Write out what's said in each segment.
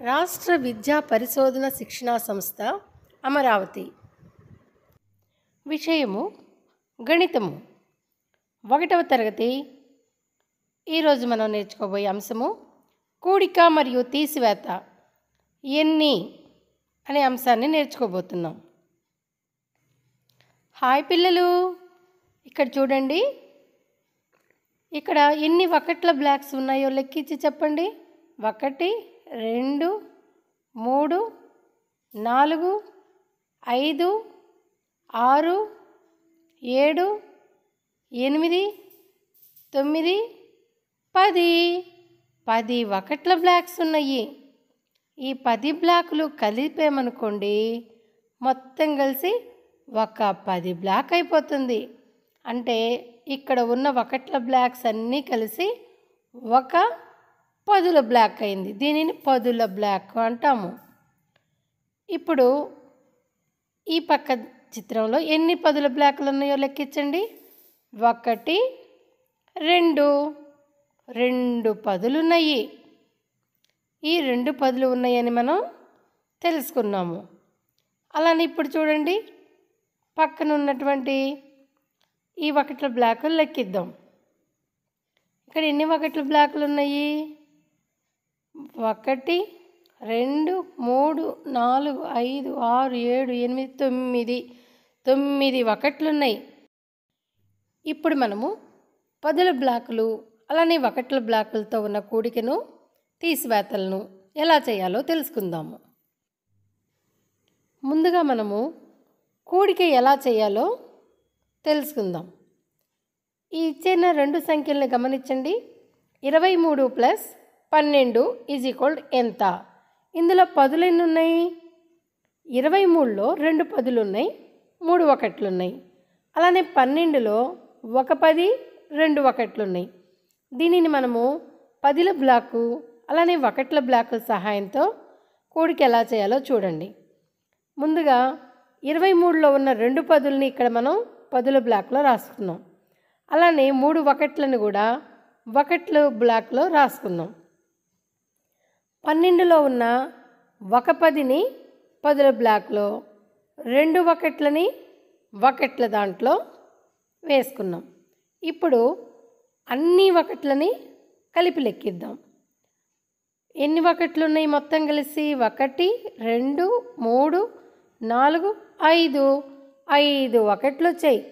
రాష్ట్ర విద్యా పరిశోధన శిక్షణా సంస్థ అమరావతి. విషయము గణితము. ఒకటవ తరగతి. ఈరోజు మనం నేర్చుకోబోయే అంశము కూడిక మరియు తీసివేత. ఎన్ని అనే అంశాన్ని నేర్చుకోబోతున్నాం. హాయ్ పిల్లలు. ఇక్కడ చూడండి. ఇక్కడ ఎన్ని ఒకట్ల బ్లాక్స్ ఉన్నాయో లెక్కించి చెప్పండి. ఒకటి రెండు మూడు నాలుగు ఐదు ఆరు ఏడు ఎనిమిది తొమ్మిది పది. పది ఒకట్ల బ్లాక్స్ ఉన్నాయి. ఈ పది బ్లాకులు కలిపామనుకోండి మొత్తం కలిసి ఒక పది బ్లాక్ అయిపోతుంది. అంటే ఇక్కడ ఉన్న ఒకట్ల బ్లాక్స్ అన్నీ కలిసి ఒక పదుల బ్లాక్ అయింది. దీనిని పదుల బ్లాక్ అంటాము. ఇప్పుడు ఈ పక్క చిత్రంలో ఎన్ని పదుల బ్లాక్లు ఉన్నాయో లెక్కించండి. ఒకటి రెండు. రెండు పదులు ఉన్నాయి. ఈ రెండు పదులు ఉన్నాయని మనం తెలుసుకున్నాము. అలానే ఇప్పుడు చూడండి. పక్కన ఉన్నటువంటి ఈ ఒకట్ల బ్లాకులు లెక్కిద్దాం. ఇక్కడ ఎన్ని ఒకట్ల బ్లాకులు ఉన్నాయి? ఒకటి రెండు మూడు నాలుగు ఐదు ఆరు ఏడు ఎనిమిది తొమ్మిది తొమ్మిది ఒకట్లు ఉన్నాయి ఇప్పుడు మనము పదుల బ్లాకులు అలానే ఒకట్ల బ్లాకులతో ఉన్న కూడికను తీసివేతలను ఎలా చేయాలో తెలుసుకుందాము. ముందుగా మనము కూడిక ఎలా చేయాలో తెలుసుకుందాం. ఈ ఇచ్చిన రెండు సంఖ్యలను గమనించండి. ఇరవై మూడు ప్లస్ పన్నెండు ఈజ్ ఈక్వల్ ఎంత? ఇందులో పదులు ఎన్ని ఉన్నాయి ఇరవై మూడులో రెండు పదులు ఉన్నాయి మూడు ఒకట్లు ఉన్నాయి అలానే పన్నెండులో ఒక పది రెండు ఒకట్లు ఉన్నాయి దీనిని మనము పదిల బ్లాకు అలానే ఒకట్ల బ్లాకుల సహాయంతో కూడిక ఎలా చేయాలో చూడండి. ముందుగా ఇరవై మూడులో ఉన్న రెండు పదుల్ని ఇక్కడ మనం పదుల బ్లాక్లో రాసుకున్నాం. అలానే మూడు ఒకట్లను కూడా ఒకట్ల బ్లాక్లో రాసుకున్నాం. పన్నెండులో ఉన్న ఒక పదిని పదుల బ్లాక్లో రెండు ఒకట్లని ఒకట్ల దాంట్లో వేసుకున్నాం. ఇప్పుడు అన్ని ఒకట్లని కలిపి లెక్కిద్దాం. ఎన్ని ఒకట్లు ఉన్నాయి మొత్తం కలిసి? ఒకటి రెండు మూడు నాలుగు ఐదు. ఐదు ఒకట్లు వచ్చాయి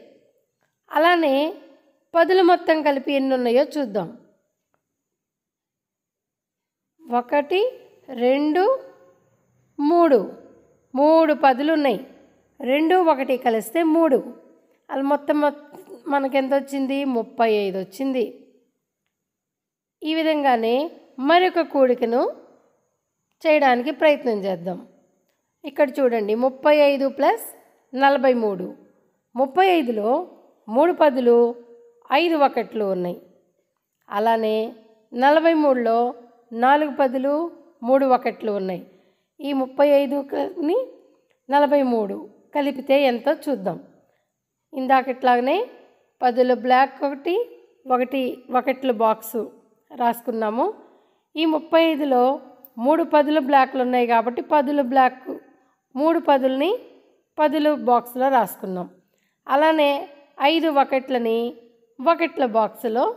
అలానే పదులు మొత్తం కలిపి ఎన్ని ఉన్నాయో చూద్దాం. ఒకటి రెండు మూడు. మూడు పదులు ఉన్నాయి రెండు ఒకటి కలిస్తే మూడు. అలా మొత్తం మనకెంత వచ్చింది ముప్పై ఐదు వచ్చింది. ఈ విధంగానే మరొక కూడికను చేయడానికి ప్రయత్నం చేద్దాం. ఇక్కడ చూడండి ముప్పై ఐదు ప్లస్ నలభై మూడు. ముప్పై ఐదులో మూడు పదులు ఐదు ఒకట్లు ఉన్నాయి. అలానే నలభై మూడులో నాలుగు పదులు మూడు ఒకట్లు ఉన్నాయి. ఈ ముప్పై ఐదుని నలభై మూడు కలిపితే ఎంతో చూద్దాం. ఇందాకట్లాగనే పదుల బ్లాక్ ఒకటి ఒకటి ఒకట్ల బాక్సు రాసుకున్నాము. ఈ ముప్పై ఐదులో మూడు పదుల బ్లాక్లు ఉన్నాయి కాబట్టి పదుల బ్లాక్ మూడు పదులని పదుల బాక్స్లో రాసుకున్నాం. అలానే ఐదు ఒకట్లని ఒకట్ల బాక్సులో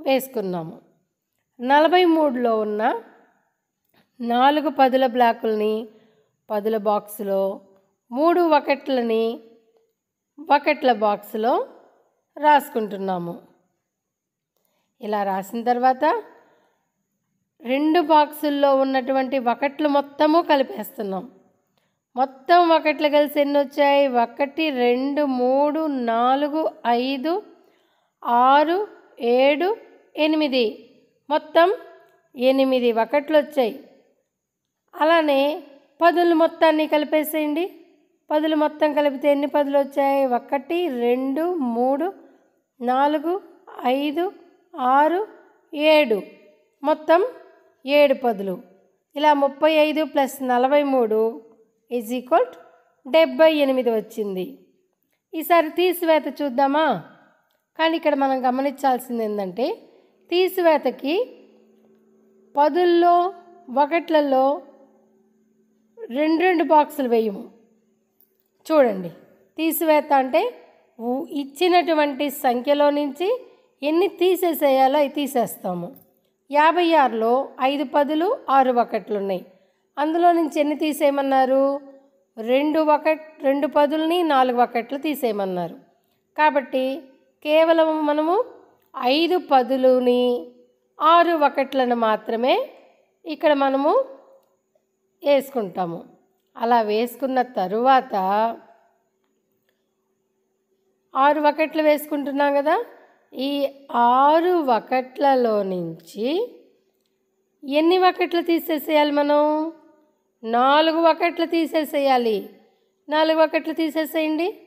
వేసుకున్నాము. నలభై మూడులో ఉన్న నాలుగు పదుల బ్లాకుల్ని పదుల బాక్సులో మూడు ఒకట్లని ఒకట్ల బాక్సులో రాసుకుంటున్నాము. ఇలా రాసిన తర్వాత రెండు బాక్సుల్లో ఉన్నటువంటి ఒకట్లు మొత్తము కలిపేస్తున్నాం. మొత్తం ఒకట్లు కలిసి ఎన్ని వచ్చాయి ఒకటి రెండు మూడు నాలుగు ఐదు ఆరు ఏడు ఎనిమిది. మొత్తం ఎనిమిది ఒకట్లు వచ్చాయి అలానే పదులు మొత్తాన్ని కలిపేసేయండి. పదులు మొత్తం కలిపితే ఎన్ని పదులు వచ్చాయి ఒకటి రెండు మూడు నాలుగు ఐదు ఆరు ఏడు. మొత్తం ఏడు పదులు. ఇలా ముప్పై ఐదు ప్లస్ నలభై మూడు ఈజ్ ఈక్వల్ డెబ్బై ఎనిమిది వచ్చింది. ఈసారి తీసివేత చూద్దామా? కానీ ఇక్కడ మనం గమనించాల్సింది ఏంటంటే తీసివేతకి పదుల్లో ఒకట్లలో రెండు రెండు బాక్సులు వేయము. చూడండి తీసివేత అంటే ఇచ్చినటువంటి సంఖ్యలో నుంచి ఎన్ని తీసేసేయాలో అవి తీసేస్తాము. యాభై ఆరులో ఐదు పదులు ఆరు ఒకట్లు ఉన్నాయి అందులో నుంచి ఎన్ని తీసేయమన్నారు? రెండు ఒక రెండు పదుల్ని నాలుగు ఒకట్లు తీసేయమన్నారు. కాబట్టి కేవలం మనము ఐదు పదులుని ఆరు ఒకట్లను మాత్రమే ఇక్కడ మనము వేసుకుంటాము. అలా వేసుకున్న తరువాత ఆరు ఒకట్లు వేసుకుంటున్నాం కదా ఈ ఆరు ఒకట్లలో నుంచి ఎన్ని వకట్లు తీసేసేయాలి మనం? నాలుగు ఒకట్లు తీసేసేయాలి. నాలుగు ఒకట్లు తీసేసేయండి.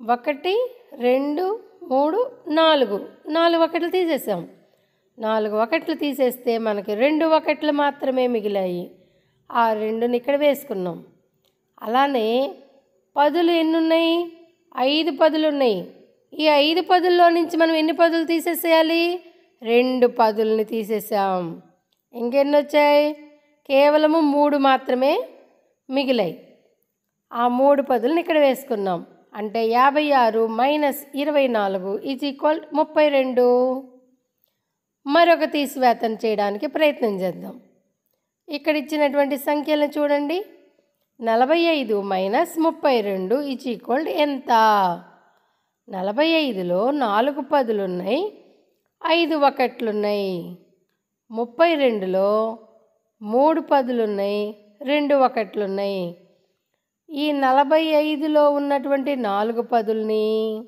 ఒకటి రెండు మూడు నాలుగు. నాలుగు ఒకట్లు తీసేసాం. నాలుగు ఒకట్లు తీసేస్తే మనకి రెండు ఒకట్లు మాత్రమే మిగిలాయి. ఆ రెండుని ఇక్కడ వేసుకున్నాం. అలానే పదులు ఎన్ని ఉన్నాయి ఐదు పదులు ఉన్నాయి ఈ ఐదు పదుల్లో నుంచి మనం ఎన్ని పదులు తీసేసేయాలి? రెండు పదుల్ని తీసేసాం. ఇంకెన్ని వచ్చాయి? కేవలము మూడు మాత్రమే మిగిలాయి. ఆ మూడు పదులను ఇక్కడ వేసుకున్నాం. అంటే యాభై ఆరు మైనస్ ఇరవై నాలుగు ఈజ్ ఈక్వల్ ముప్పై రెండు. మరొక తీసివేతన చేయడానికి ప్రయత్నం చేద్దాం. ఇక్కడ ఇచ్చినటువంటి సంఖ్యలను చూడండి. నలభై ఐదు మైనస్ ముప్పై రెండు ఈజ్ ఈక్వల్ ఎంత? నలభై ఐదులో నాలుగు పదులు ఉన్నాయి ఐదు ఒకట్లున్నాయి. ముప్పై రెండులో మూడు పదులున్నాయి రెండు ఒకట్లున్నాయి. ఈ నలభై ఐదులో ఉన్నటువంటి నాలుగు పదుల్ని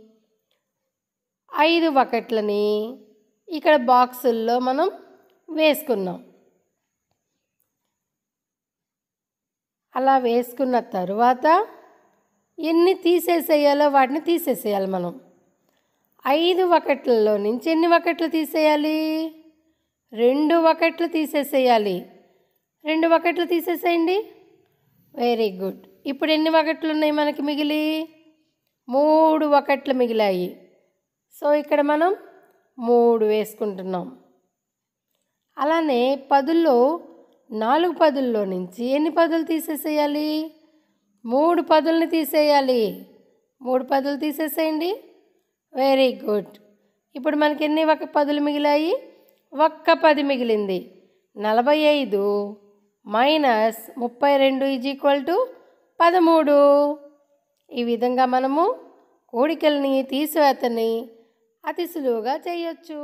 ఐదు ఒకట్లని ఇక్కడ బాక్సుల్లో మనం వేసుకున్నాం. అలా వేసుకున్న తరువాత ఎన్ని తీసేసేయాలో వాటిని తీసేసేయాలి మనం. ఐదు ఒకట్లలో నుంచి ఎన్ని ఒకట్లు తీసేయాలి? రెండు ఒకట్లు తీసేసేయాలి. రెండు ఒకట్లు తీసేసేయండి. Very good. ఇప్పుడు ఎన్ని ఒకట్లు ఉన్నాయి మనకి మిగిలి? మూడు ఒకట్లు మిగిలాయి. సో ఇక్కడ మనం మూడు వేసుకుంటున్నాం. అలానే పదుల్లో నాలుగు పదుల్లో నుంచి ఎన్ని పదులు తీసేసేయాలి? మూడు పదుల్ని తీసేయాలి. మూడు పదులు తీసేసేయండి. Very good. ఇప్పుడు మనకి ఎన్ని ఒక పదులు మిగిలాయి? ఒక్క పది మిగిలింది. నలభై ఐదు మైనస్ ముప్పై రెండు ఈజ్ ఈక్వల్ టు పదమూడు. ఈ విధంగా మనము కోడికల్ని తీసివేతని అతి సులువుగా చేయొచ్చు.